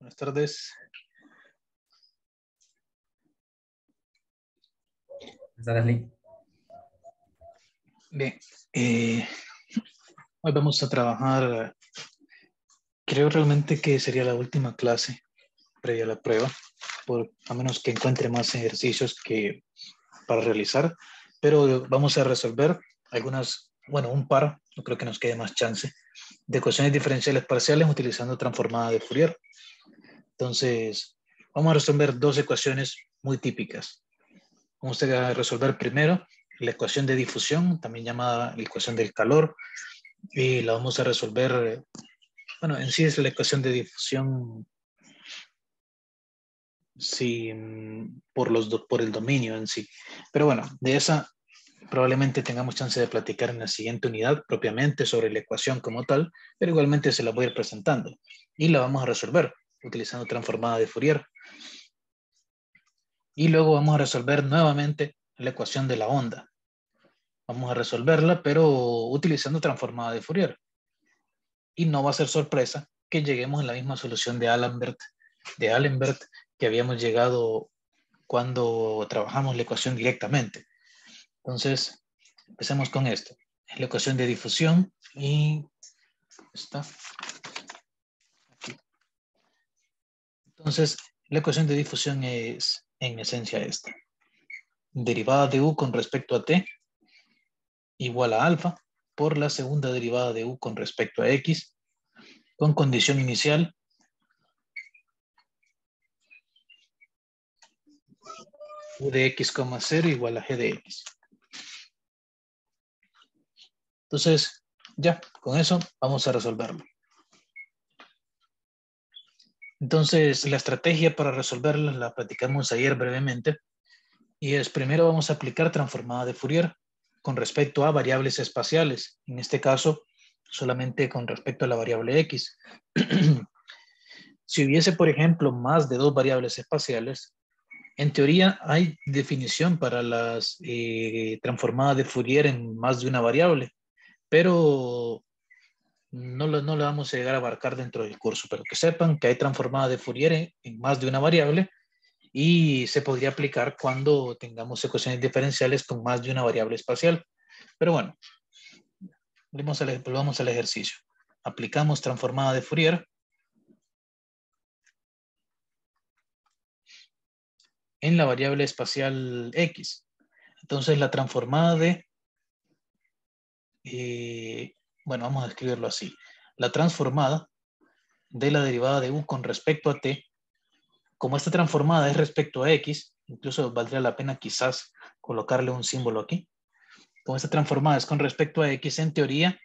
Buenas tardes. Buenas tardes, Lee. Bien, eh, hoy vamos a trabajar, creo realmente que sería la última clase previa a la prueba, por, a menos que encuentre más ejercicios que para realizar, pero vamos a resolver algunas, bueno, un par, no creo que nos quede más chance, de ecuaciones diferenciales parciales utilizando transformada de Fourier. Entonces, vamos a resolver dos ecuaciones muy típicas. Vamos a resolver primero la ecuación de difusión, también llamada la ecuación del calor, y la vamos a resolver, bueno, en sí es la ecuación de difusión sí, por, los, por el dominio en sí. Pero bueno, de esa probablemente tengamos chance de platicar en la siguiente unidad propiamente sobre la ecuación como tal, pero igualmente se la voy a ir presentando y la vamos a resolver utilizando transformada de Fourier. Y luego vamos a resolver nuevamente la ecuación de la onda. Vamos a resolverla, pero utilizando transformada de Fourier. Y no va a ser sorpresa que lleguemos en la misma solución de Allenbert, de Allenbert que habíamos llegado cuando trabajamos la ecuación directamente. Entonces, empecemos con esto. Es la ecuación de difusión y está aquí. Entonces, la ecuación de difusión es en esencia esta. Derivada de u con respecto a t igual a alfa por la segunda derivada de u con respecto a x con condición inicial u de x, 0 igual a g de x. Entonces, ya, con eso vamos a resolverlo. Entonces, la estrategia para resolverla la platicamos ayer brevemente. Y es, primero vamos a aplicar transformada de Fourier con respecto a variables espaciales, en este caso solamente con respecto a la variable x. si hubiese, por ejemplo, más de dos variables espaciales, en teoría hay definición para las eh, transformadas de Fourier en más de una variable, pero no lo, no lo vamos a llegar a abarcar dentro del curso, pero que sepan que hay transformada de Fourier en más de una variable y se podría aplicar cuando tengamos ecuaciones diferenciales con más de una variable espacial. Pero bueno, volvamos al, ejercicio. Aplicamos transformada de Fourier. en la variable espacial x. Entonces la transformada de, eh, bueno, vamos a escribirlo así. La transformada de la derivada de u con respecto a t como esta transformada es respecto a x, incluso valdría la pena quizás colocarle un símbolo aquí. Como esta transformada es con respecto a x, en teoría,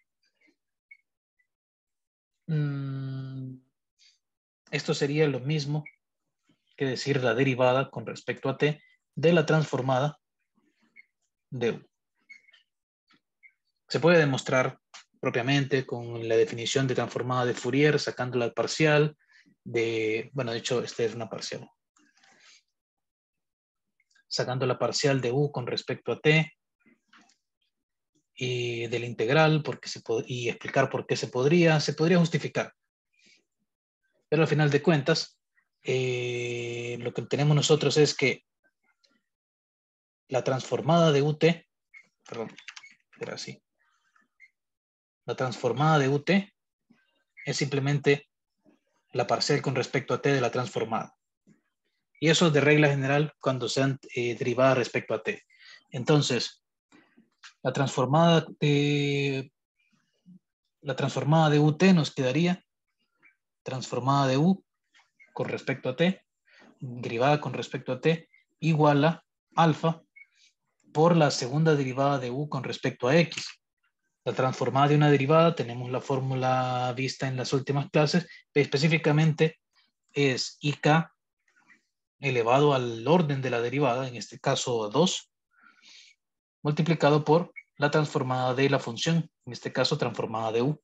mmm, esto sería lo mismo que decir la derivada con respecto a t de la transformada de u. Se puede demostrar propiamente con la definición de transformada de Fourier, sacándola al parcial, de, bueno, de hecho, este es una parcial. Sacando la parcial de u con respecto a t y del integral porque se y explicar por qué se podría, se podría justificar. Pero al final de cuentas, eh, lo que tenemos nosotros es que la transformada de ut, perdón, era así. La transformada de ut es simplemente la parcial con respecto a t de la transformada. Y eso de regla general cuando sean eh, derivadas respecto a t. Entonces, la transformada de, la transformada de ut nos quedaría transformada de u con respecto a t, derivada con respecto a t, igual a alfa por la segunda derivada de u con respecto a x. La transformada de una derivada, tenemos la fórmula vista en las últimas clases, específicamente es IK elevado al orden de la derivada, en este caso 2, multiplicado por la transformada de la función, en este caso transformada de u.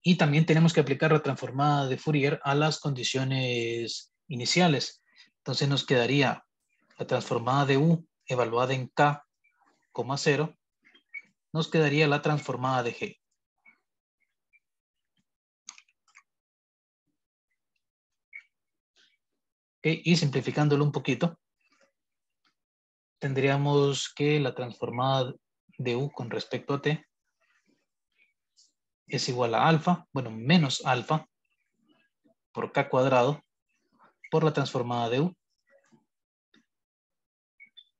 Y también tenemos que aplicar la transformada de Fourier a las condiciones iniciales. Entonces nos quedaría la transformada de u evaluada en K, 0, nos quedaría la transformada de G. Y simplificándolo un poquito, tendríamos que la transformada de U con respecto a T es igual a alfa, bueno, menos alfa por K cuadrado por la transformada de U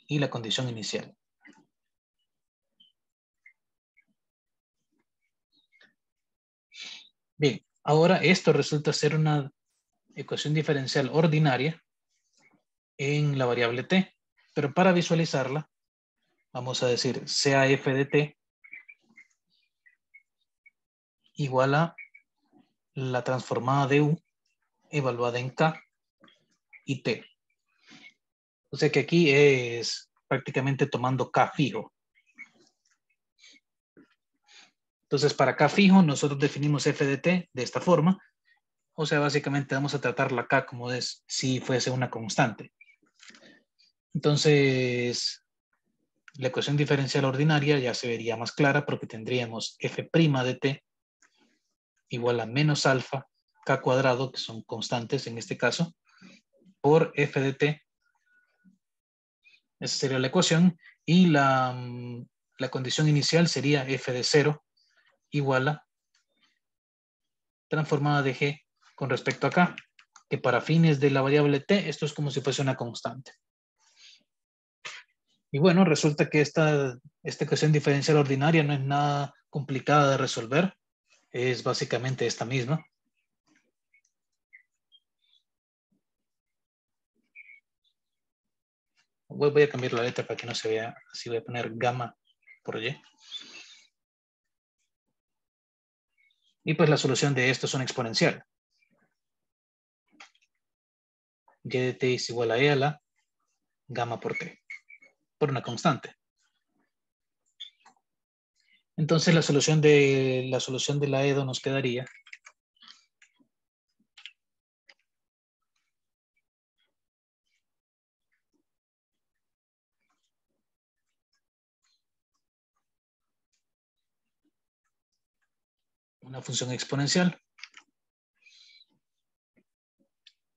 y la condición inicial. Bien, ahora esto resulta ser una ecuación diferencial ordinaria en la variable t. Pero para visualizarla, vamos a decir sea f de t igual a la transformada de u evaluada en k y t. O sea que aquí es prácticamente tomando k fijo. Entonces, para k fijo, nosotros definimos f de t de esta forma. O sea, básicamente vamos a tratar la k como es si fuese una constante. Entonces, la ecuación diferencial ordinaria ya se vería más clara porque tendríamos f' de t igual a menos alfa k cuadrado, que son constantes en este caso, por f de t. Esa sería la ecuación. Y la, mm, la condición inicial sería f de 0 igual a transformada de g con respecto a k, que para fines de la variable t, esto es como si fuese una constante. Y bueno, resulta que esta, esta ecuación diferencial ordinaria no es nada complicada de resolver. Es básicamente esta misma. Voy, a cambiar la letra para que no se vea. Así voy a poner gamma por y. Y pues la solución de esto es una exponencial. y de t es igual a e a la gamma por t por una constante. Entonces la solución de la solución de la EDO nos quedaría una función exponencial.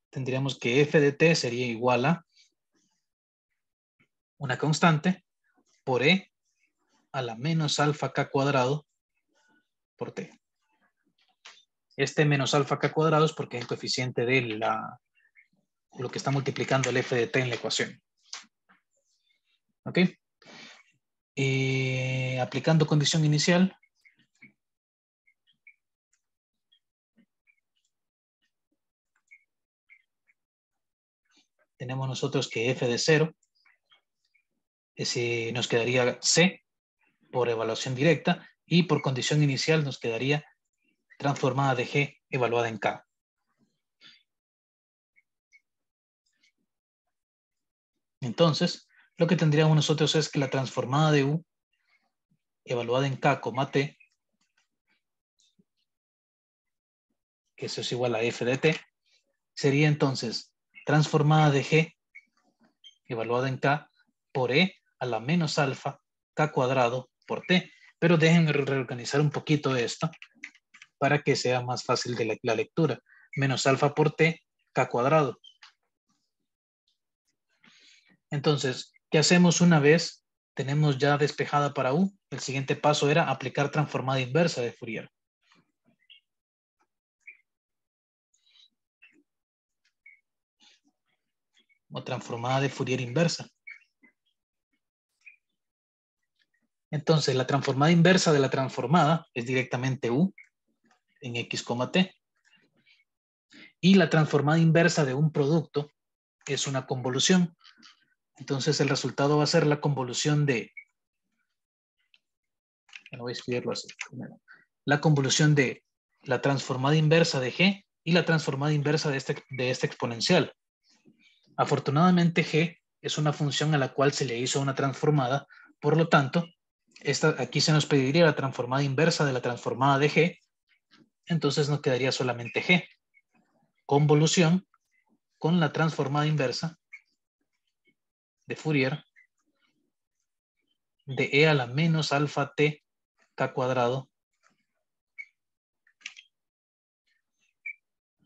Tendríamos que f de t sería igual a una constante por e a la menos alfa k cuadrado por t. Este menos alfa k cuadrado es porque es el coeficiente de la, lo que está multiplicando el f de t en la ecuación. ¿Ok? Eh, aplicando condición inicial. Tenemos nosotros que f de 0 ese nos quedaría C por evaluación directa y por condición inicial nos quedaría transformada de G evaluada en K. Entonces, lo que tendríamos nosotros es que la transformada de U evaluada en K, T, que eso es igual a F de T, sería entonces transformada de G evaluada en K por E a la menos alfa k cuadrado por t. Pero déjenme reorganizar un poquito esto para que sea más fácil de la, lectura. Menos alfa por t, k cuadrado. Entonces, ¿qué hacemos una vez tenemos ya despejada para u? El siguiente paso era aplicar transformada inversa de Fourier. O transformada de Fourier inversa. Entonces, la transformada inversa de la transformada es directamente U en X, T. Y la transformada inversa de un producto es una convolución. Entonces, el resultado va a ser la convolución de... voy a escribirlo así. La convolución de la transformada inversa de G y la transformada inversa de este, de este exponencial. Afortunadamente, G es una función a la cual se le hizo una transformada, por lo tanto, aquí se nos pediría la transformada inversa de la transformada de G, entonces nos quedaría solamente G. Convolución con la transformada inversa de Fourier de E a la menos alfa T K cuadrado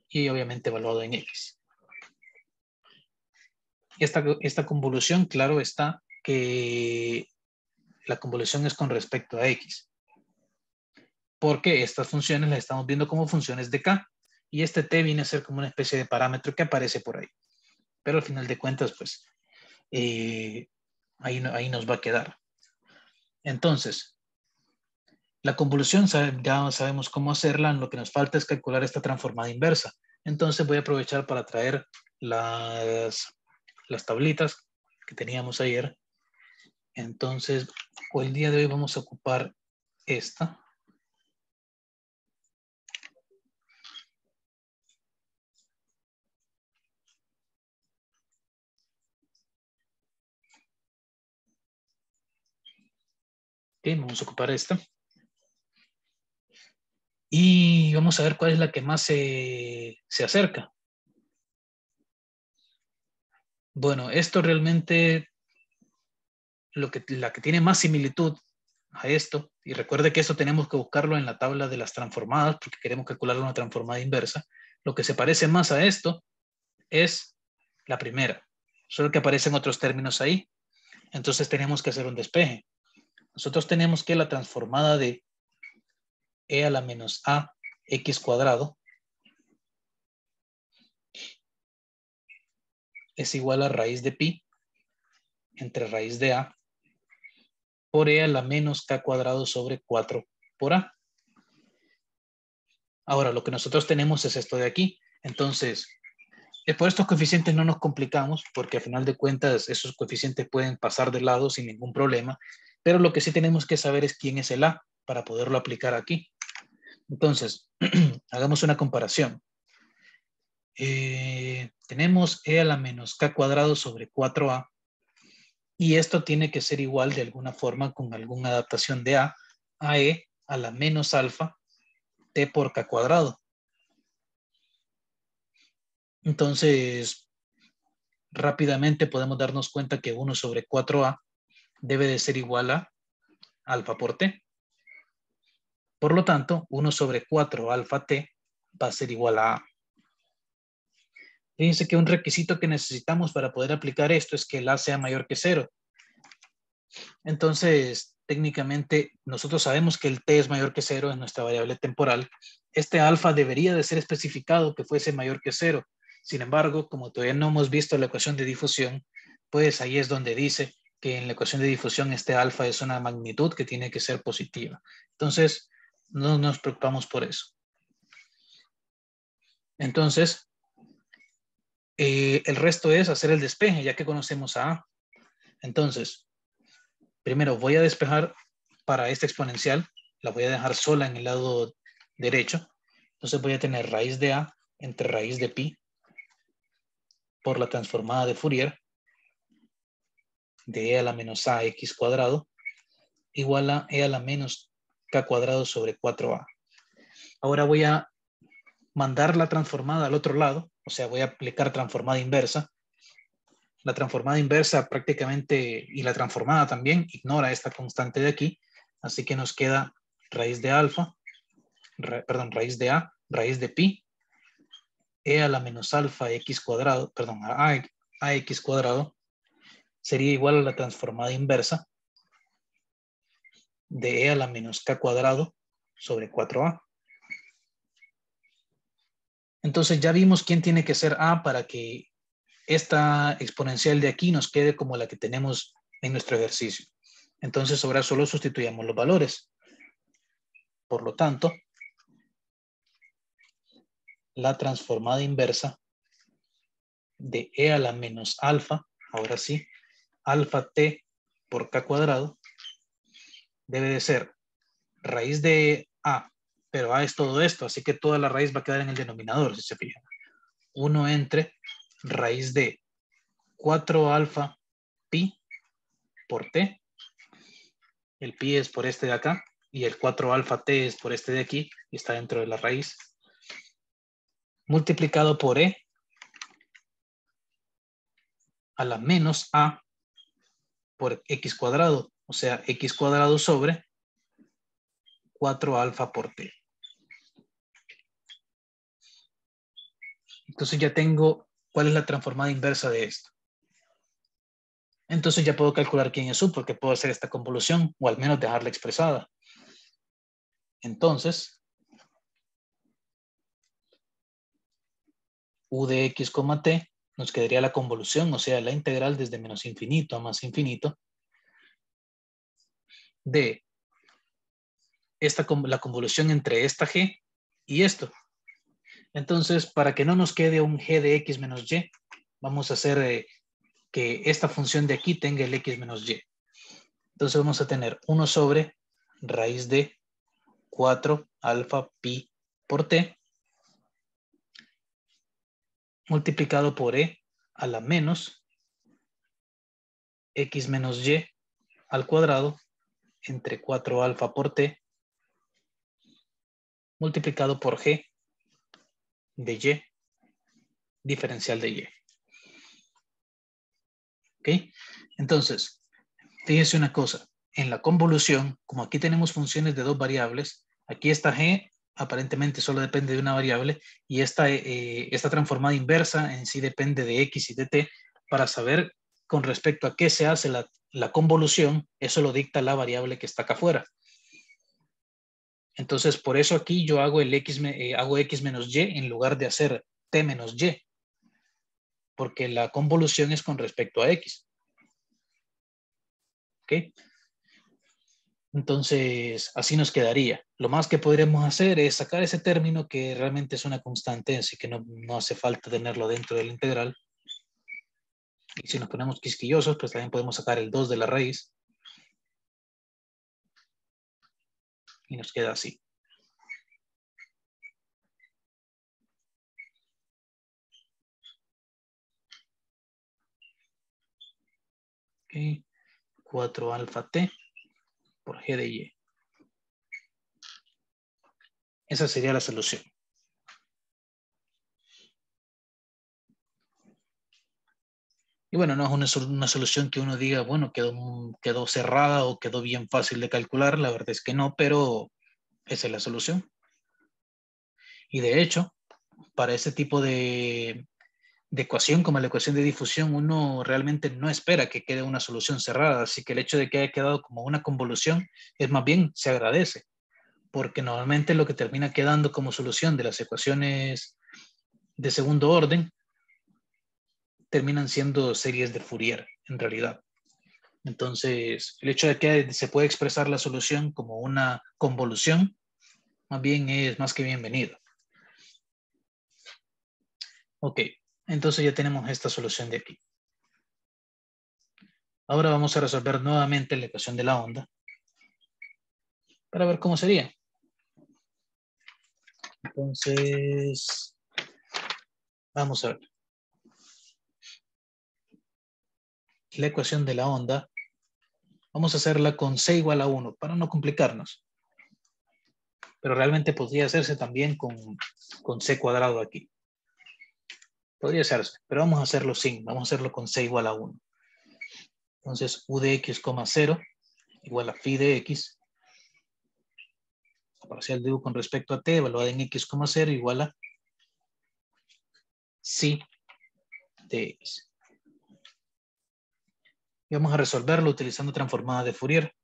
y obviamente evaluado en X. esta, esta convolución, claro está que la convolución es con respecto a x. Porque estas funciones las estamos viendo como funciones de k. Y este t viene a ser como una especie de parámetro que aparece por ahí. Pero al final de cuentas, pues, eh, ahí, ahí nos va a quedar. Entonces, la convolución ya sabemos cómo hacerla, lo que nos falta es calcular esta transformada inversa. Entonces voy a aprovechar para traer las, las tablitas que teníamos ayer. Entonces, hoy el día de hoy vamos a ocupar esta. vamos a ocupar esta. Y vamos a ver cuál es la que más se, acerca. Bueno, esto realmente, lo que, la que tiene más similitud a esto, y recuerde que esto tenemos que buscarlo en la tabla de las transformadas, porque queremos calcular una transformada inversa, lo que se parece más a esto es la primera, solo que aparecen otros términos ahí. Entonces tenemos que hacer un despeje. Nosotros tenemos que la transformada de e a la menos a x cuadrado es igual a raíz de pi entre raíz de a por e a la menos k cuadrado sobre 4 por a. Ahora, lo que nosotros tenemos es esto de aquí. Entonces, eh, por estos coeficientes no nos complicamos, porque a final de cuentas esos coeficientes pueden pasar de lado sin ningún problema, pero lo que sí tenemos que saber es quién es el a para poderlo aplicar aquí. Entonces, hagamos una comparación. Eh, tenemos e a la menos k cuadrado sobre 4a y esto tiene que ser igual de alguna forma con alguna adaptación de a a e a la menos alfa t por k cuadrado. Entonces, rápidamente podemos darnos cuenta que 1 sobre 4a debe de ser igual a alfa por t. Por lo tanto, 1 sobre 4 alfa t va a ser igual a A. Fíjense que un requisito que necesitamos para poder aplicar esto es que el A sea mayor que 0. Entonces, técnicamente, nosotros sabemos que el t es mayor que 0 en nuestra variable temporal. Este alfa debería de ser especificado que fuese mayor que 0. Sin embargo, como todavía no hemos visto la ecuación de difusión, pues ahí es donde dice que en la ecuación de difusión este alfa es una magnitud que tiene que ser positiva. Entonces, no nos preocupamos por eso. Entonces, eh, el resto es hacer el despeje, ya que conocemos a A. Entonces, primero voy a despejar para esta exponencial, la voy a dejar sola en el lado derecho. Entonces voy a tener raíz de A entre raíz de pi por la transformada de Fourier de e a la menos a x cuadrado igual a e a la menos k cuadrado sobre 4a. Ahora voy a mandar la transformada al otro lado, o sea, voy a aplicar transformada inversa. La transformada inversa prácticamente, y la transformada también, ignora esta constante de aquí, así que nos queda raíz de alfa, perdón, raíz de a, raíz de pi, e a la menos alfa x cuadrado, perdón, a, a x cuadrado, sería igual a la transformada inversa de e a la menos k cuadrado sobre 4a. Entonces ya vimos quién tiene que ser a para que esta exponencial de aquí nos quede como la que tenemos en nuestro ejercicio. Entonces ahora solo sustituyamos los valores. Por lo tanto, la transformada inversa de e a la menos alfa, ahora sí, alfa t por k cuadrado, debe de ser raíz de A, pero A es todo esto, así que toda la raíz va a quedar en el denominador, si se fijan. 1 entre raíz de 4 alfa pi por t. El pi es por este de acá y el 4 alfa t es por este de aquí y está dentro de la raíz. Multiplicado por e a la menos a por x cuadrado o sea, x cuadrado sobre 4 alfa por t. Entonces ya tengo cuál es la transformada inversa de esto. Entonces ya puedo calcular quién es U porque puedo hacer esta convolución o al menos dejarla expresada. Entonces, U de X, T nos quedaría la convolución, o sea, la integral desde menos infinito a más infinito de esta, la convolución entre esta G y esto. Entonces, para que no nos quede un G de X menos Y, vamos a hacer eh, que esta función de aquí tenga el X menos Y. Entonces vamos a tener 1 sobre raíz de 4 alfa pi por T multiplicado por E a la menos X menos Y al cuadrado entre 4 alfa por T multiplicado por G de Y diferencial de Y. ¿Ok? Entonces, fíjense una cosa. En la convolución, como aquí tenemos funciones de dos variables, aquí esta G aparentemente solo depende de una variable y esta, eh, esta transformada inversa en sí depende de X y de T para saber con respecto a qué se hace la, la convolución, eso lo dicta la variable que está acá afuera. Entonces, por eso aquí yo hago, el x, eh, hago x menos y en lugar de hacer t menos y. Porque la convolución es con respecto a x. ¿Ok? Entonces, así nos quedaría. Lo más que podríamos hacer es sacar ese término que realmente es una constante, así que no, no hace falta tenerlo dentro del integral. Y si nos ponemos quisquillosos, pues también podemos sacar el 2 de la raíz. Y nos queda así. Ok, 4 alfa t por g de y. Esa sería la solución. Y bueno, no es una, solución que uno diga, bueno, quedó, quedó cerrada o quedó bien fácil de calcular. La verdad es que no, pero esa es la solución. Y de hecho, para ese tipo de, de ecuación como la ecuación de difusión, uno realmente no espera que quede una solución cerrada. Así que el hecho de que haya quedado como una convolución es más bien, se agradece. Porque normalmente lo que termina quedando como solución de las ecuaciones de segundo orden terminan siendo series de Fourier, en realidad. Entonces, el hecho de que se puede expresar la solución como una convolución, más bien es más que bienvenido. Ok, entonces ya tenemos esta solución de aquí. Ahora vamos a resolver nuevamente la ecuación de la onda para ver cómo sería. Entonces, vamos a ver. La ecuación de la onda, vamos a hacerla con C igual a 1 para no complicarnos. Pero realmente podría hacerse también con, C cuadrado aquí. Podría hacerse, pero vamos a hacerlo sin, vamos a hacerlo con C igual a 1. Entonces, U de X, 0 igual a phi de X. La parcial de U con respecto a T evaluada en X, 0 igual a psi de X. Y vamos a resolverlo utilizando transformada de Fourier.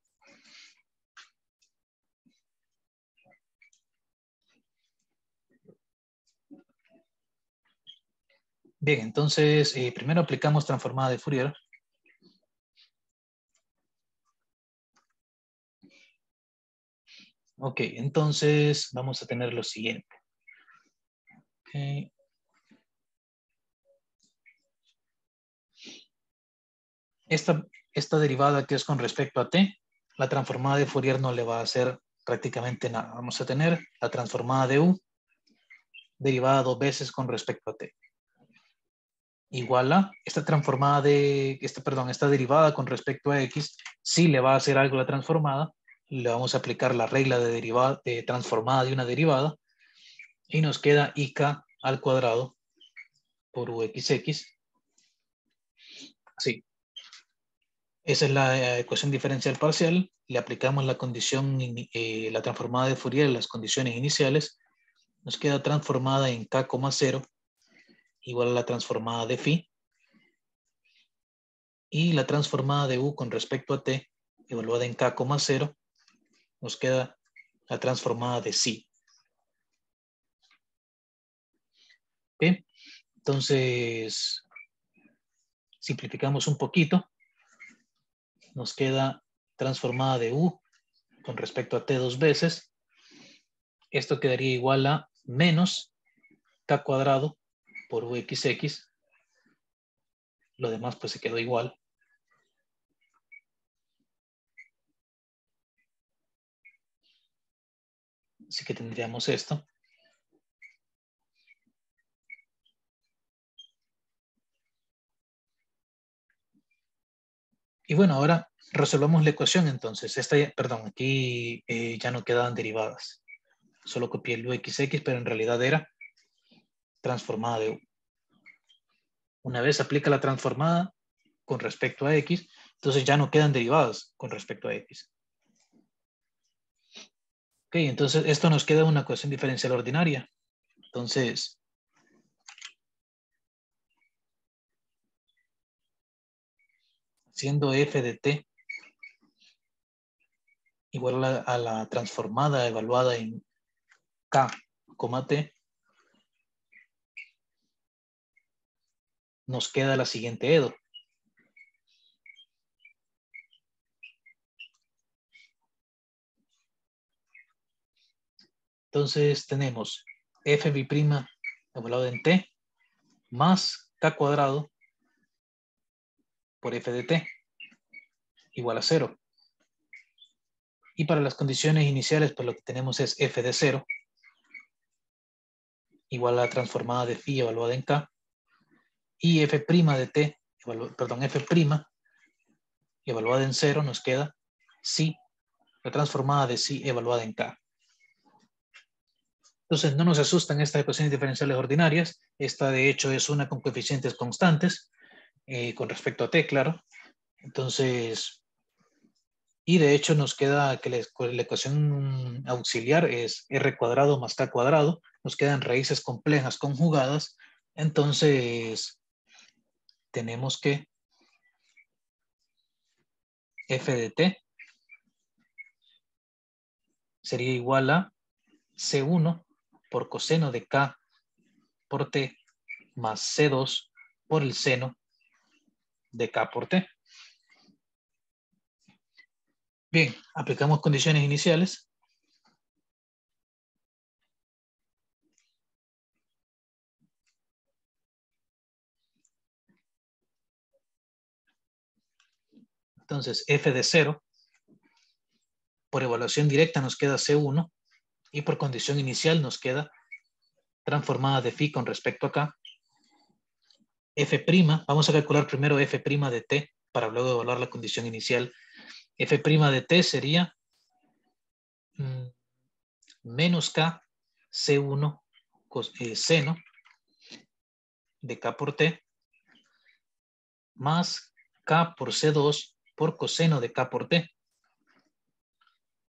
Bien, entonces eh, primero aplicamos transformada de Fourier. Ok, entonces vamos a tener lo siguiente. Okay. Esta, esta derivada que es con respecto a t, la transformada de Fourier no le va a hacer prácticamente nada. Vamos a tener la transformada de u derivada dos veces con respecto a t. Igual a esta transformada de, esta, perdón, esta derivada con respecto a x, si le va a hacer algo la transformada, le vamos a aplicar la regla de, derivada, de transformada de una derivada y nos queda ik al cuadrado por uxx. Así. Esa es la eh, ecuación diferencial parcial. Le aplicamos la condición, eh, la transformada de Fourier, las condiciones iniciales. Nos queda transformada en k, 0 igual a la transformada de phi. Y la transformada de u con respecto a t, evaluada en k, 0, nos queda la transformada de sí. ¿Ok? Entonces, simplificamos un poquito. Nos queda transformada de u con respecto a t dos veces. Esto quedaría igual a menos k cuadrado por uxx. Lo demás pues se quedó igual. Así que tendríamos esto. Y bueno, ahora resolvamos la ecuación entonces. Esta, perdón, aquí eh, ya no quedaban derivadas. Solo copié el uxx, pero en realidad era transformada de u. Una vez aplica la transformada con respecto a x, entonces ya no quedan derivadas con respecto a x. Ok, entonces esto nos queda una ecuación diferencial ordinaria. Entonces, siendo f de t igual a la, transformada evaluada en k, t, nos queda la siguiente EDO. Entonces tenemos f evaluado en t más k cuadrado por f de t igual a cero. Y para las condiciones iniciales, pues lo que tenemos es f de cero igual a la transformada de phi evaluada en k y f' de t, perdón, f' evaluada en cero nos queda si la transformada de si evaluada en k. Entonces no nos asustan estas ecuaciones diferenciales ordinarias. Esta de hecho es una con coeficientes constantes eh, con respecto a t, claro. Entonces, y de hecho nos queda que la, la, ecuación auxiliar es r cuadrado más k cuadrado. Nos quedan raíces complejas conjugadas. Entonces, tenemos que f de t sería igual a c1 por coseno de k por t más c2 por el seno de k por t. Bien, aplicamos condiciones iniciales. Entonces, f de 0, por evaluación directa nos queda C1 y por condición inicial nos queda transformada de phi con respecto a k. F', vamos a calcular primero F' de t para luego evaluar la condición inicial. F' de t sería mm, menos k C1 eh, seno de k por t más k por C2 por coseno de k por t.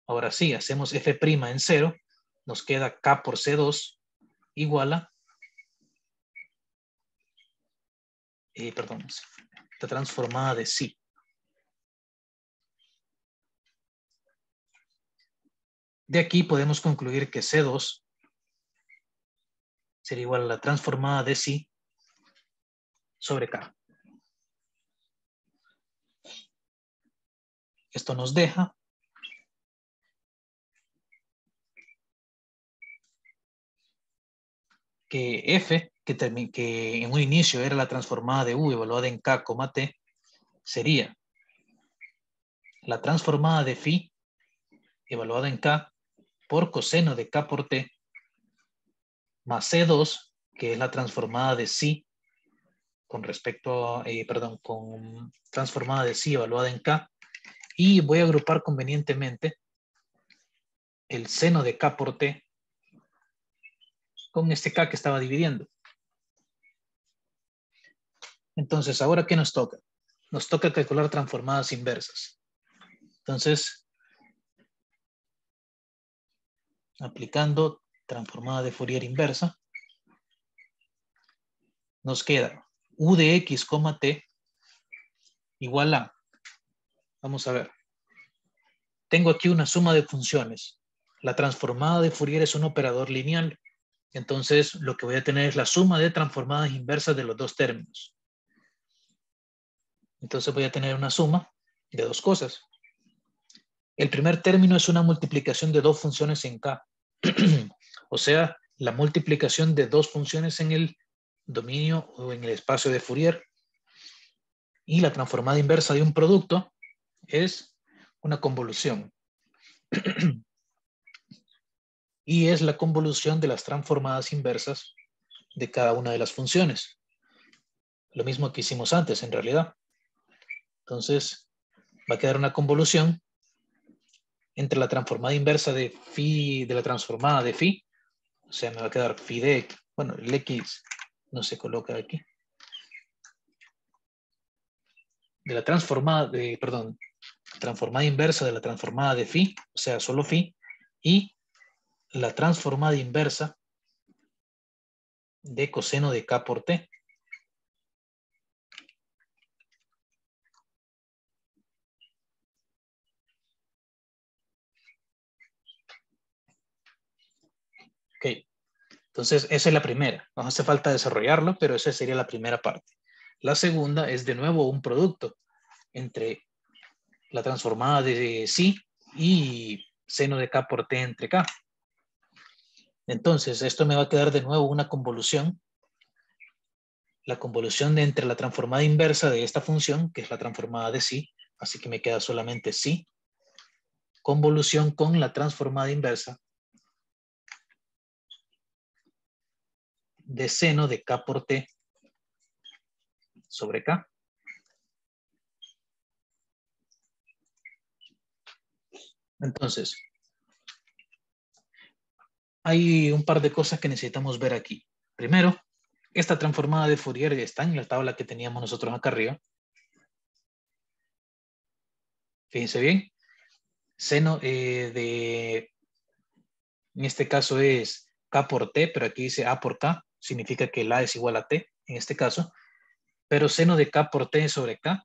Ahora sí, hacemos f' en cero, nos queda k por c2 igual a, eh, perdón, está transformada de sí. De aquí podemos concluir que C2 sería igual a la transformada de sí sobre K. Esto nos deja que f, que, que, en un inicio era la transformada de u evaluada en k, t, sería la transformada de phi evaluada en k por coseno de k por t más c2, que es la transformada de psi con respecto a, eh, perdón, con transformada de psi evaluada en k y voy a agrupar convenientemente el seno de K por T con este K que estaba dividiendo. Entonces, ¿ahora qué nos toca? Nos toca calcular transformadas inversas. Entonces, aplicando transformada de Fourier inversa, nos queda u de x, t igual a, vamos a ver, tengo aquí una suma de funciones. La transformada de Fourier es un operador lineal. Entonces, lo que voy a tener es la suma de transformadas inversas de los dos términos. Entonces voy a tener una suma de dos cosas. El primer término es una multiplicación de dos funciones en K. o sea, la multiplicación de dos funciones en el dominio o en el espacio de Fourier. Y la transformada inversa de un producto es una convolución. y es la convolución de las transformadas inversas de cada una de las funciones. Lo mismo que hicimos antes, en realidad. Entonces, va a quedar una convolución entre la transformada inversa de phi, de la transformada de phi, o sea, me va a quedar phi de bueno, el x no se coloca aquí, de la transformada, de, perdón, transformada inversa de la transformada de phi, o sea, solo phi, y la transformada inversa de coseno de k por t. Ok, entonces esa es la primera. No hace falta desarrollarlo, pero esa sería la primera parte. La segunda es de nuevo un producto entre la transformada de sí y seno de k por t entre k. Entonces, esto me va a quedar de nuevo una convolución. La convolución de entre la transformada inversa de esta función, que es la transformada de sí, así que me queda solamente sí, convolución con la transformada inversa de seno de K por T sobre K. Entonces, hay un par de cosas que necesitamos ver aquí. Primero, esta transformada de Fourier está en la tabla que teníamos nosotros acá arriba. Fíjense bien. Seno eh, de, en este caso es K por T, pero aquí dice A por K significa que la es igual a t, en este caso, pero seno de k por t sobre k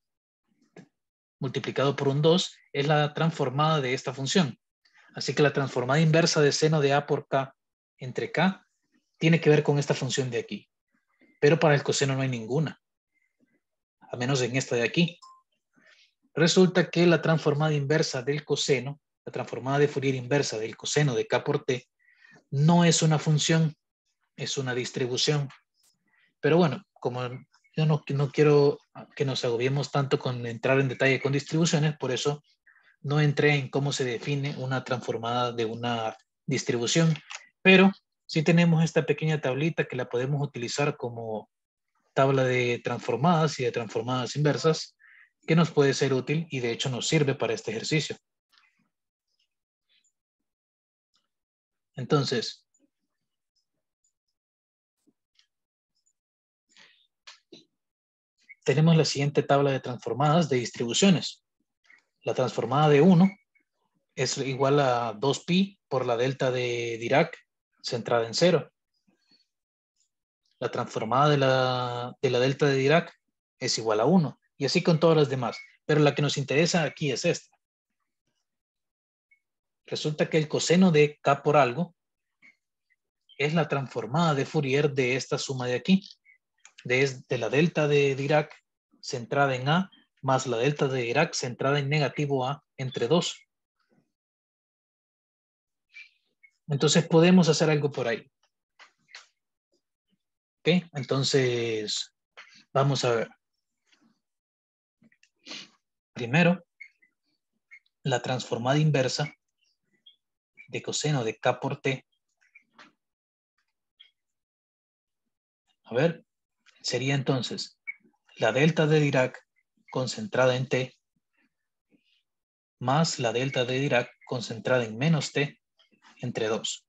multiplicado por un 2 es la transformada de esta función. Así que la transformada inversa de seno de a por k entre k tiene que ver con esta función de aquí. Pero para el coseno no hay ninguna, a menos en esta de aquí. Resulta que la transformada inversa del coseno, la transformada de Fourier inversa del coseno de k por t, no es una función, es una distribución. Pero bueno, como yo no, no quiero que nos agobiemos tanto con entrar en detalle con distribuciones, por eso no entré en cómo se define una transformada de una distribución, pero sí tenemos esta pequeña tablita que la podemos utilizar como tabla de transformadas y de transformadas inversas, que nos puede ser útil y de hecho nos sirve para este ejercicio. Entonces, tenemos la siguiente tabla de transformadas de distribuciones. La transformada de 1 es igual a 2pi por la delta de Dirac centrada en 0. La transformada de la, de la delta de Dirac es igual a 1. Y así con todas las demás. Pero la que nos interesa aquí es esta. Resulta que el coseno de k por algo es la transformada de Fourier de esta suma de aquí de, la delta de Dirac centrada en A más la delta de Dirac centrada en negativo A entre 2. Entonces podemos hacer algo por ahí. ¿Ok? Entonces, vamos a ver. Primero, la transformada inversa de coseno de K por T. A ver, sería entonces la delta de Dirac concentrada en T más la delta de Dirac concentrada en menos T entre 2.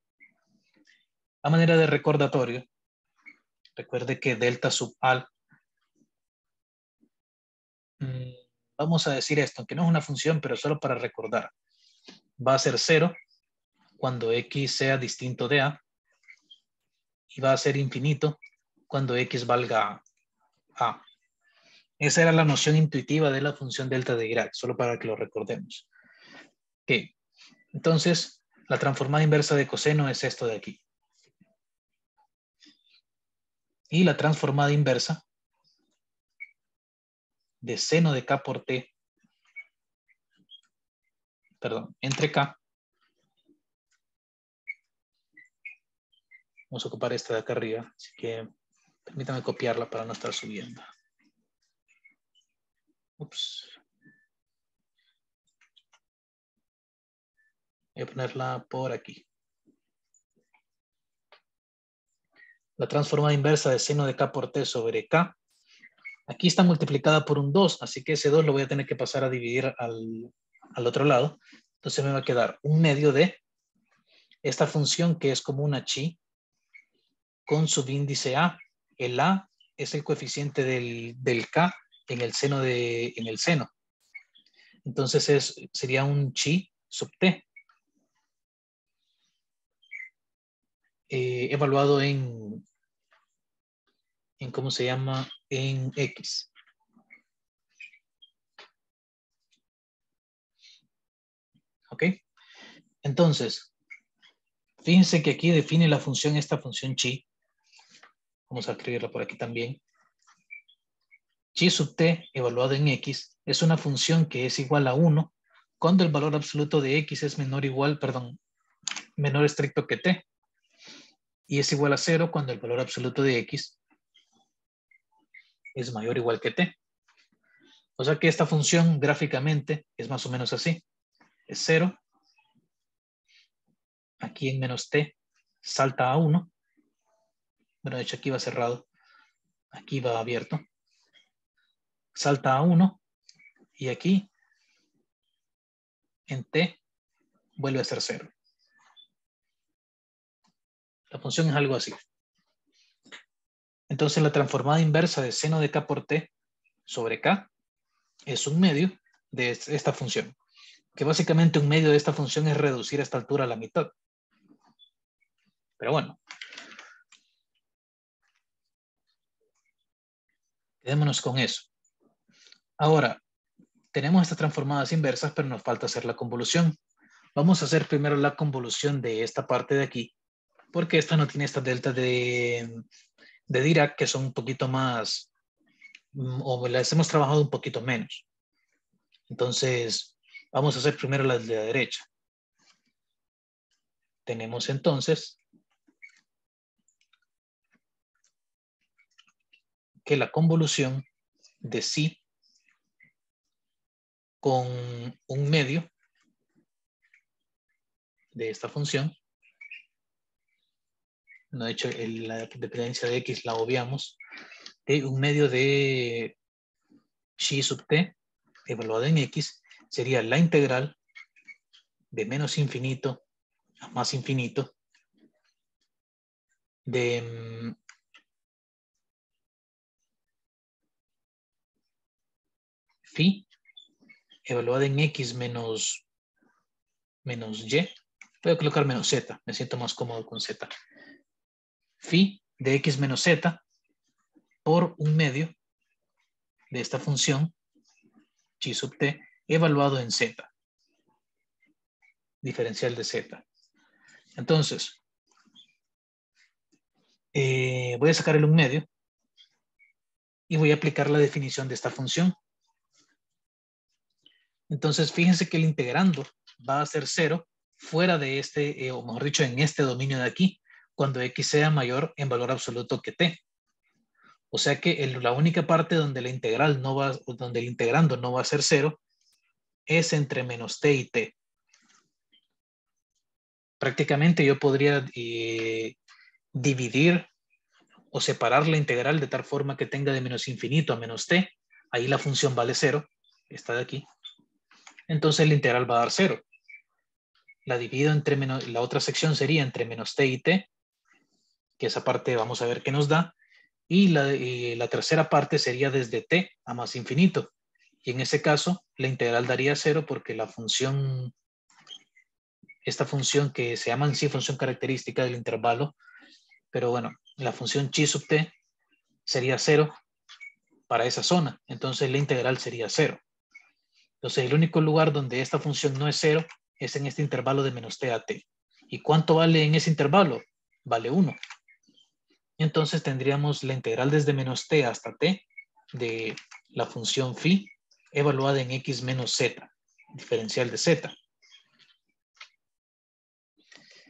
A manera de recordatorio, recuerde que delta sub al, mm, vamos a decir esto, aunque no es una función, pero solo para recordar, va a ser 0 cuando x sea distinto de a y va a ser infinito cuando x valga a. Esa era la noción intuitiva de la función delta de Dirac, solo para que lo recordemos. Ok, entonces la transformada inversa de coseno es esto de aquí. Y la transformada inversa de seno de K por T, perdón, entre K, vamos a ocupar esta de acá arriba, así que permítame copiarla para no estar subiendo. Ups. Voy a ponerla por aquí. La transformada inversa de seno de K por T sobre K Aquí está multiplicada por un 2, así que ese 2 lo voy a tener que pasar a dividir al, otro lado. Entonces me va a quedar un medio de esta función que es como una chi con subíndice A. El A es el coeficiente del, K en el seno. De, en el seno. Entonces es, sería un chi sub T. Eh, evaluado en, en, ¿cómo se llama? en X. ¿Ok? Entonces, fíjense que aquí define la función, esta función chi. Vamos a escribirla por aquí también. Chi sub t evaluado en X es una función que es igual a 1 cuando el valor absoluto de X es menor igual, perdón, menor estricto que t. Y es igual a 0 cuando el valor absoluto de X es mayor o igual que t. O sea que esta función gráficamente es más o menos así. Es 0. Aquí en menos t salta a 1. Bueno, de hecho aquí va cerrado. Aquí va abierto. Salta a 1. Y aquí en t vuelve a ser 0. La función es algo así. Entonces la transformada inversa de seno de k por t sobre k es un medio de esta función. Que básicamente un medio de esta función es reducir esta altura a la mitad. Pero bueno. Quedémonos con eso. Ahora, tenemos estas transformadas inversas, pero nos falta hacer la convolución. Vamos a hacer primero la convolución de esta parte de aquí, porque esta no tiene esta delta de de Dirac que son un poquito más, mm, o las hemos trabajado un poquito menos. Entonces, vamos a hacer primero las de la derecha. Tenemos entonces que la convolución de sí con un medio de esta función no de hecho la dependencia de x la obviamos, de un medio de xi sub t evaluado en x sería la integral de menos infinito a más infinito de phi evaluada en x menos menos y. Voy a colocar menos z, me siento más cómodo con z phi de x menos z por un medio de esta función chi sub t evaluado en z. Diferencial de z. Entonces, eh, voy a sacar el un medio y voy a aplicar la definición de esta función. Entonces, fíjense que el integrando va a ser cero fuera de este, eh, o mejor dicho, en este dominio de aquí cuando x sea mayor en valor absoluto que t. O sea que la única parte donde la integral no va, donde el integrando no va a ser cero es entre menos t y t. Prácticamente yo podría eh, dividir o separar la integral de tal forma que tenga de menos infinito a menos t. Ahí la función vale cero, esta de aquí. Entonces la integral va a dar cero. La divido entre menos, la otra sección sería entre menos t y t que esa parte vamos a ver qué nos da. Y la, tercera parte sería desde t a más infinito. Y en ese caso, la integral daría cero porque la función, esta función que se llama en sí función característica del intervalo, pero bueno, la función chi sub t sería cero para esa zona. Entonces la integral sería cero. Entonces el único lugar donde esta función no es cero es en este intervalo de menos t a t. ¿Y cuánto vale en ese intervalo? Vale 1. Entonces tendríamos la integral desde menos t hasta t de la función phi evaluada en x menos z, diferencial de z.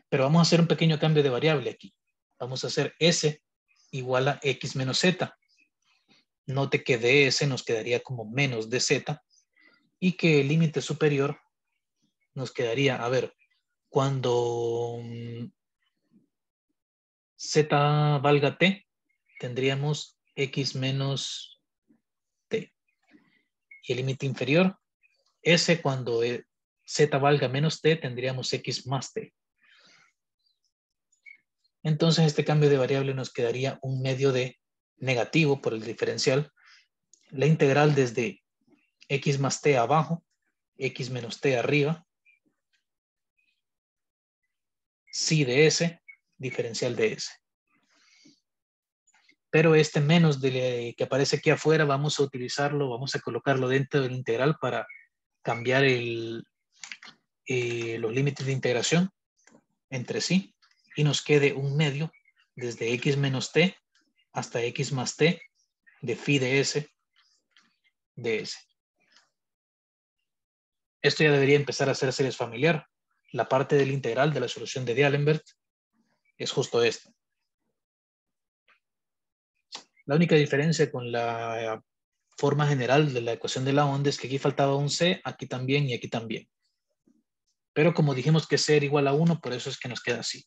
Pero vamos a hacer un pequeño cambio de variable aquí. Vamos a hacer s igual a x menos z. Note que ds nos quedaría como menos dz y que el límite superior nos quedaría, a ver, cuando mm, z valga t, tendríamos x menos t. Y el límite inferior, s cuando eh, z valga menos t, tendríamos x más t. Entonces este cambio de variable nos quedaría un medio de negativo por el diferencial. La integral desde x más t abajo, x menos t arriba, si de s, diferencial de s. Pero este menos de, que aparece aquí afuera, vamos a utilizarlo, vamos a colocarlo dentro del integral para cambiar eh, los límites de integración entre sí y nos quede un medio desde x menos t hasta x más t de phi de s de s. Esto ya debería empezar a ser series familiar. La parte del integral de la solución de D'Alembert es justo esta. La única diferencia con la forma general de la ecuación de la onda es que aquí faltaba un c, aquí también y aquí también. Pero como dijimos que c era igual a 1, por eso es que nos queda así.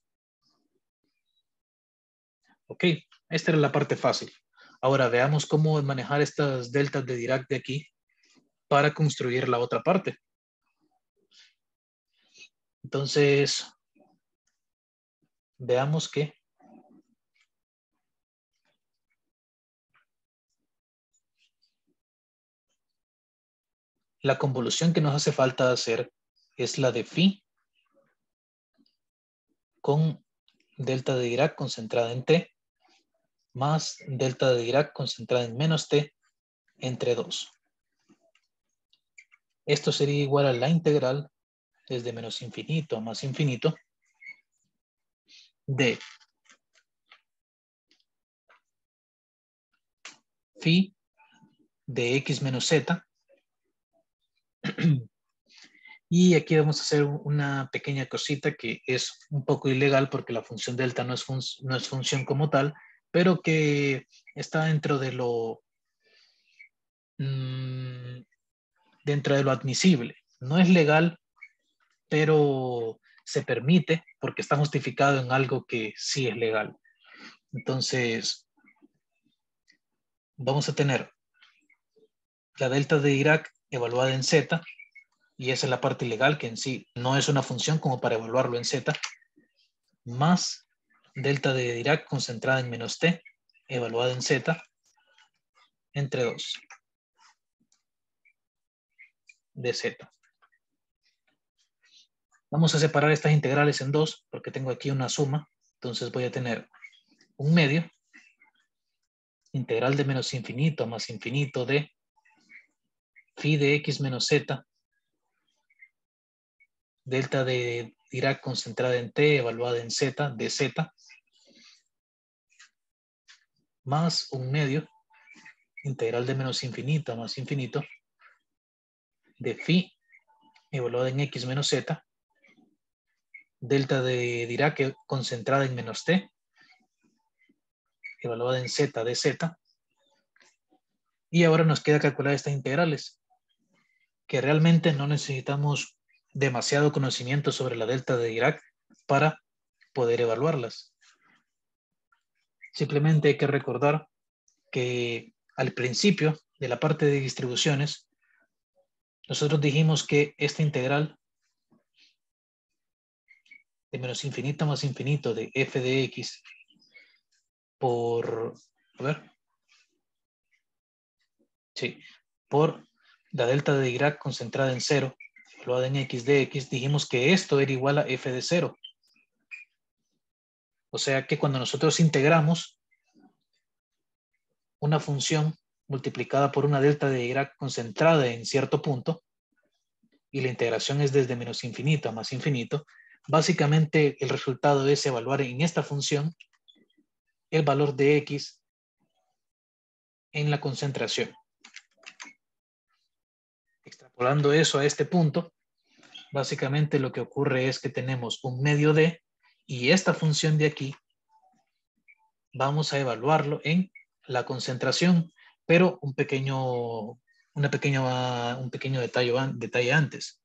Ok, esta era la parte fácil. Ahora veamos cómo manejar estas deltas de Dirac de aquí para construir la otra parte. Entonces, veamos que la convolución que nos hace falta hacer es la de phi con delta de Dirac concentrada en t más delta de Dirac concentrada en menos t entre 2. Esto sería igual a la integral desde menos infinito a más infinito de phi de x menos z. Y aquí vamos a hacer una pequeña cosita que es un poco ilegal porque la función delta no es, no es función como tal, pero que está dentro de lo mm, dentro de lo admisible. No es legal, pero se permite porque está justificado en algo que sí es legal. Entonces, vamos a tener la delta de Irak evaluada en Z, y esa es la parte legal que en sí no es una función como para evaluarlo en Z, más delta de Dirac concentrada en menos t, evaluada en z, entre 2 de z. Vamos a separar estas integrales en dos porque tengo aquí una suma. Entonces voy a tener un medio, integral de menos infinito más infinito de phi de x menos z, delta de Dirac concentrada en t, evaluada en z, de z, más un medio, integral de menos infinito más infinito, de phi evaluada en x menos z, delta de Dirac concentrada en menos t, evaluada en z de z, y ahora nos queda calcular estas integrales, que realmente no necesitamos demasiado conocimiento sobre la delta de Dirac para poder evaluarlas. Simplemente hay que recordar que al principio de la parte de distribuciones, nosotros dijimos que esta integral de menos infinito más infinito de f de x por, a ver, sí, por la delta de Dirac concentrada en cero, evaluada en x de x, dijimos que esto era igual a f de cero. O sea que cuando nosotros integramos una función multiplicada por una delta de Dirac concentrada en cierto punto, y la integración es desde menos infinito a más infinito, básicamente el resultado es evaluar en esta función el valor de x en la concentración. Extrapolando eso a este punto, básicamente lo que ocurre es que tenemos un medio d y esta función de aquí vamos a evaluarlo en la concentración, pero un pequeño, una pequeña, un pequeño detalle, detalle antes.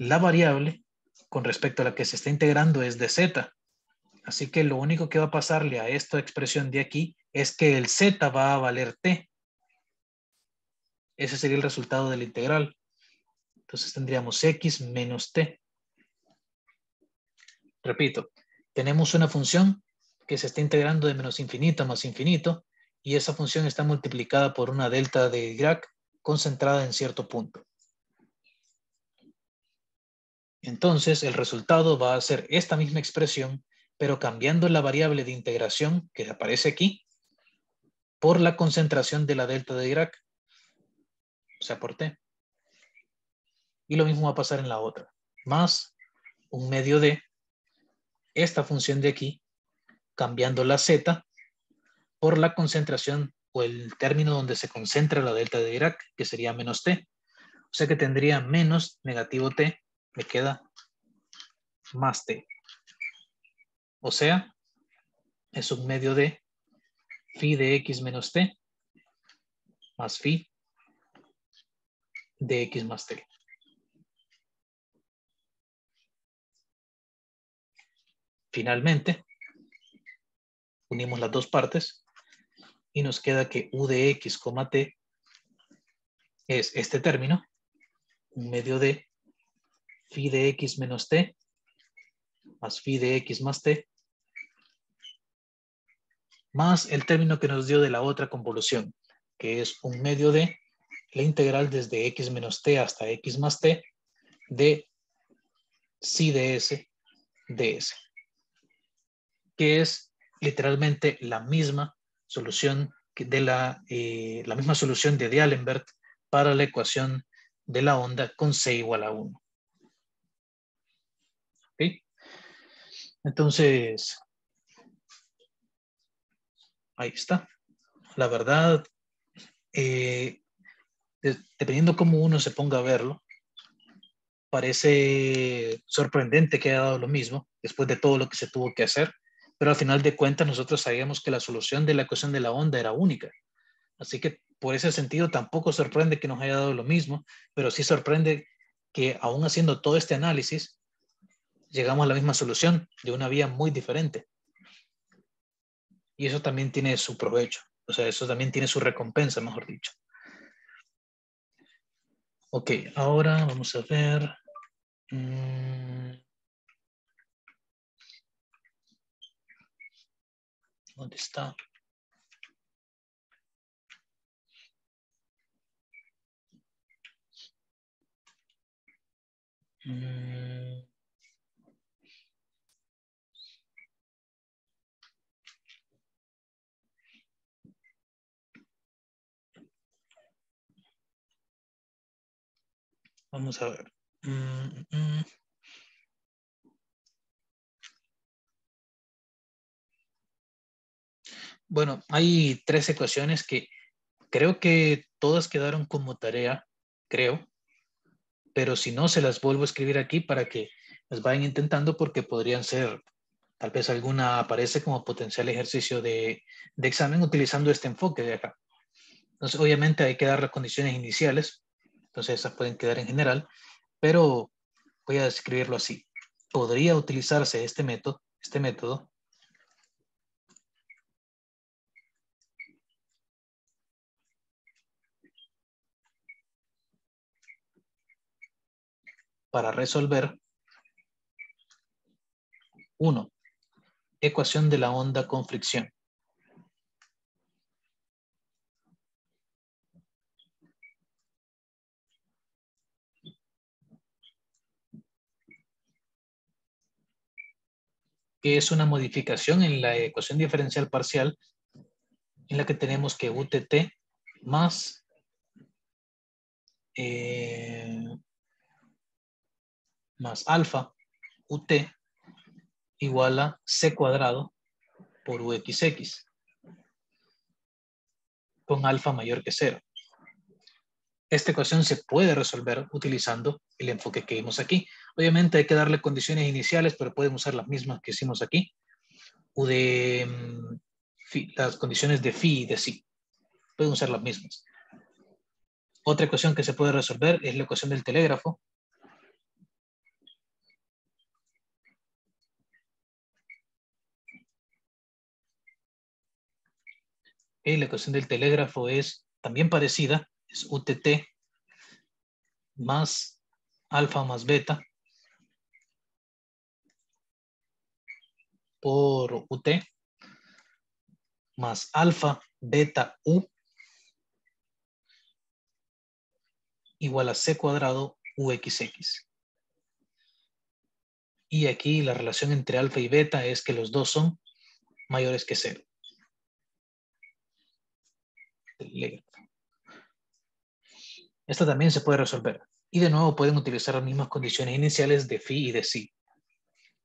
La variable con respecto a la que se está integrando es de z. Así que lo único que va a pasarle a esta expresión de aquí es que el z va a valer t. Ese sería el resultado de la integral. Entonces tendríamos x menos t. Repito, tenemos una función que se está integrando de menos infinito a más infinito y esa función está multiplicada por una delta de Dirac concentrada en cierto punto. Entonces el resultado va a ser esta misma expresión, pero cambiando la variable de integración que aparece aquí por la concentración de la delta de Dirac, o sea, por t. Y lo mismo va a pasar en la otra. Más un medio de esta función de aquí, cambiando la z por la concentración o el término donde se concentra la delta de Dirac, que sería menos t. O sea que tendría menos negativo t, me queda más t. O sea, es un medio de phi de x menos t más phi de x más t. Finalmente, unimos las dos partes y nos queda que u de x, t es este término, un medio de phi de x menos t más phi de x más t, más el término que nos dio de la otra convolución, que es un medio de la integral desde x menos t hasta x más t de psi de s de s que es literalmente la misma solución de la, eh, la misma solución de D'Alembert para la ecuación de la onda con C igual a 1. Entonces, ahí está. La verdad, eh, dependiendo cómo uno se ponga a verlo, parece sorprendente que haya dado lo mismo después de todo lo que se tuvo que hacer pero al final de cuentas nosotros sabíamos que la solución de la ecuación de la onda era única. Así que por ese sentido tampoco sorprende que nos haya dado lo mismo, pero sí sorprende que aún haciendo todo este análisis, llegamos a la misma solución de una vía muy diferente. Y eso también tiene su provecho, o sea, eso también tiene su recompensa, mejor dicho. Ok, ahora vamos a ver. Mm, ¿Dónde está? Mm. Vamos a ver. Mm, mm, Bueno, hay tres ecuaciones que creo que todas quedaron como tarea, creo, pero si no, se las vuelvo a escribir aquí para que las vayan intentando porque podrían ser, tal vez alguna aparece como potencial ejercicio de, de examen utilizando este enfoque de acá. Entonces, obviamente hay que dar las condiciones iniciales, entonces esas pueden quedar en general, pero voy a describirlo así. Podría utilizarse este método, este método para resolver 1. Ecuación de la onda con fricción. Que es una modificación en la ecuación diferencial parcial en la que tenemos que UTT más eh, más alfa UT igual a C cuadrado por UXX con alfa mayor que cero. Esta ecuación se puede resolver utilizando el enfoque que vimos aquí. Obviamente hay que darle condiciones iniciales, pero pueden usar las mismas que hicimos aquí. O de mm, las condiciones de phi y de psi. Pueden usar las mismas. Otra ecuación que se puede resolver es la ecuación del telégrafo. La ecuación del telégrafo es también parecida, es UTT más alfa más beta por UT más alfa beta U igual a C cuadrado UXX. Y aquí la relación entre alfa y beta es que los dos son mayores que cero. Esta también se puede resolver. Y de nuevo pueden utilizar las mismas condiciones iniciales de phi y de psi.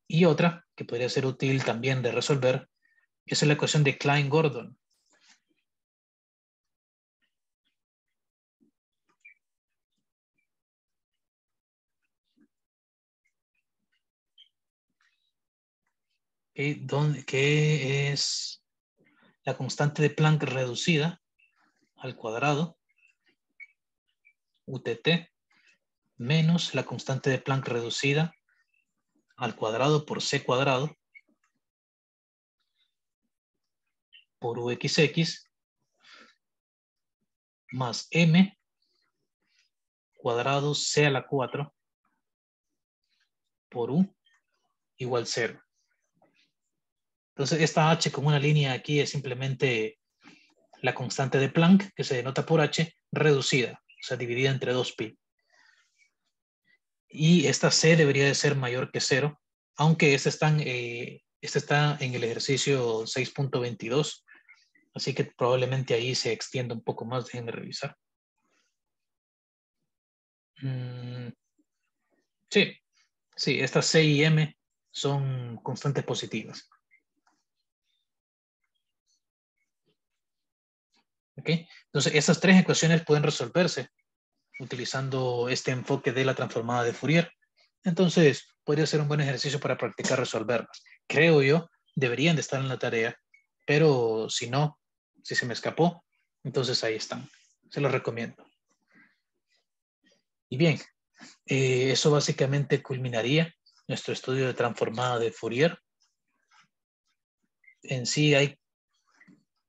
Y otra que podría ser útil también de resolver es la ecuación de Klein-Gordon. que es la constante de Planck reducida al cuadrado UTT menos la constante de Planck reducida al cuadrado por C cuadrado por UXX más M cuadrado C a la 4 por U igual 0. Entonces, esta H con una línea aquí es simplemente la constante de Planck, que se denota por H, reducida sea, dividida entre 2pi. Y esta C debería de ser mayor que 0, aunque este eh, este está en el ejercicio 6.22, así que probablemente ahí se extienda un poco más, déjenme revisar. Mm, sí, sí, estas C y M son constantes positivas. Entonces, estas tres ecuaciones pueden resolverse utilizando este enfoque de la transformada de Fourier. Entonces, podría ser un buen ejercicio para practicar resolverlas. Creo yo, deberían de estar en la tarea, pero si no, si se me escapó, entonces ahí están. Se los recomiendo. Y bien, eh, eso básicamente culminaría nuestro estudio de transformada de Fourier. En sí hay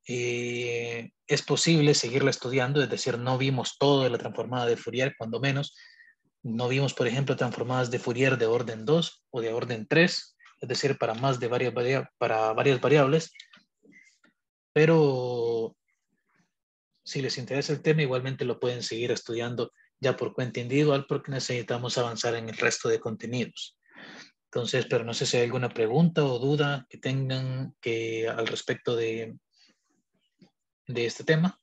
eh, es posible seguirla estudiando, es decir, no vimos todo de la transformada de Fourier, cuando menos. No vimos, por ejemplo, transformadas de Fourier de orden 2 o de orden 3, es decir, para más de varias, para varias variables. Pero si les interesa el tema, igualmente lo pueden seguir estudiando ya por cuenta individual porque necesitamos avanzar en el resto de contenidos. Entonces, pero no sé si hay alguna pregunta o duda que tengan que al respecto de, de este tema.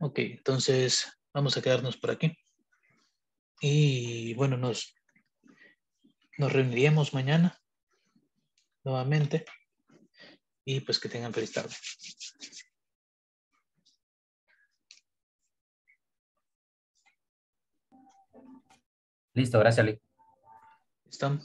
Ok, entonces vamos a quedarnos por aquí. Y bueno, nos, nos reuniríamos mañana nuevamente. Y pues que tengan feliz tarde. Listo, gracias, Lee. Están.